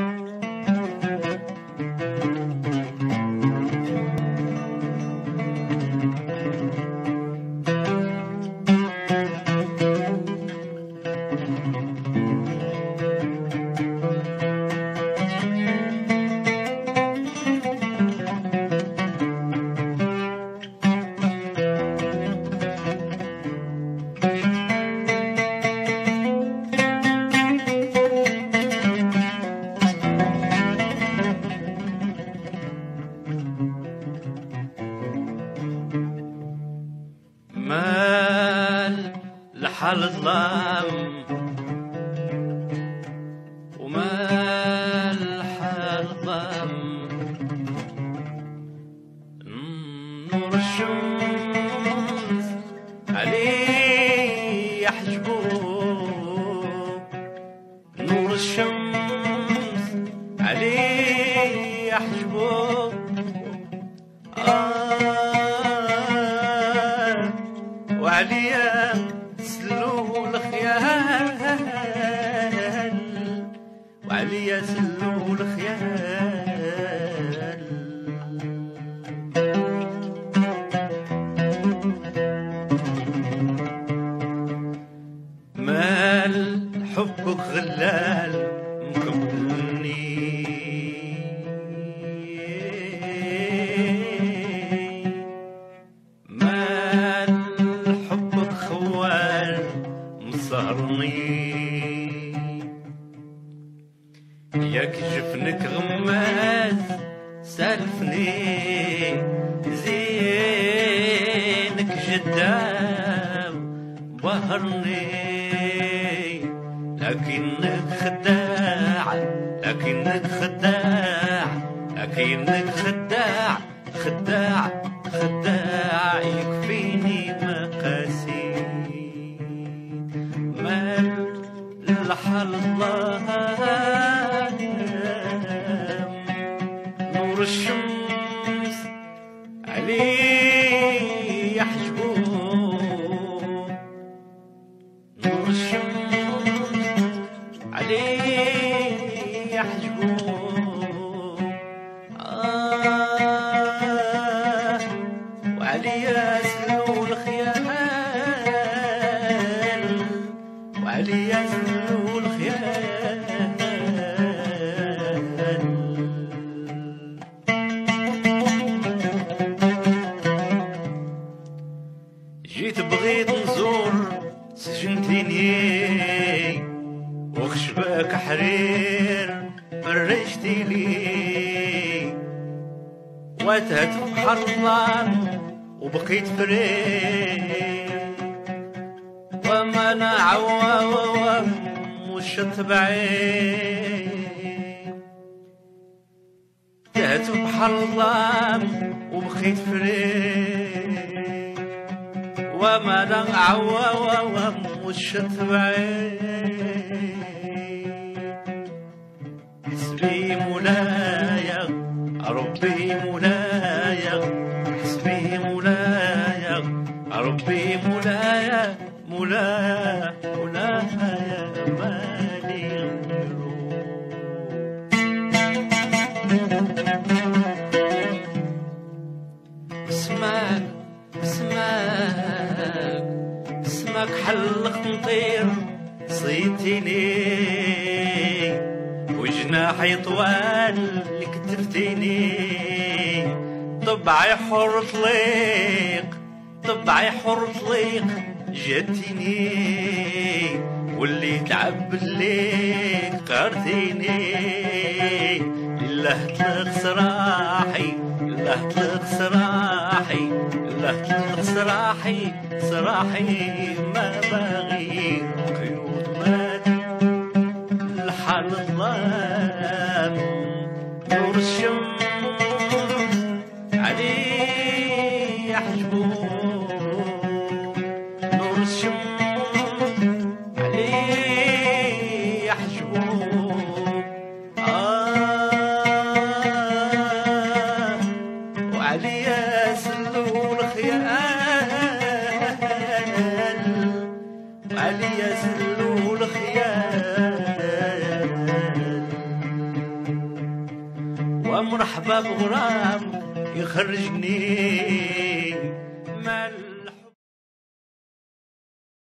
مال لحال الظلام ومال لحال الظلام. نور الشمس عليه يحجبوه نور الشمس عليه يحجبوه آه وعليا حبك غلال مكبلني مال حبك خوال مصهرني ياك جفنك غماز سالفني. زينك جدام بهرني. لكنك خداع لكنك خداع لكنك خداع خداع خداع يكفيني مقاسي مال الله نور الشمس نزور سجنتيني وخشبك حرير في بحر الظلام وبقيت فرير وما أنا عوام بعيد تهت في بحر الظلام وبقيت فرير وما أنا عوام وشط بعيد. حسبي مولاي ربي مولاي حسبي مولاي ربي مولاي مولاي مولاي. حلق نطير صيتيني وجناحي طوال كتفتيني طبعي حر طليق طبعي حر طليق جاتيني. واللي تعب الليل قارتيني. لله تلق سراحي لله تلق سراحي لله تلق سراحي سراحي ما باغي قيود مادي. الحال الظلام نور الشمس ومرحبا بغرام يخرجني.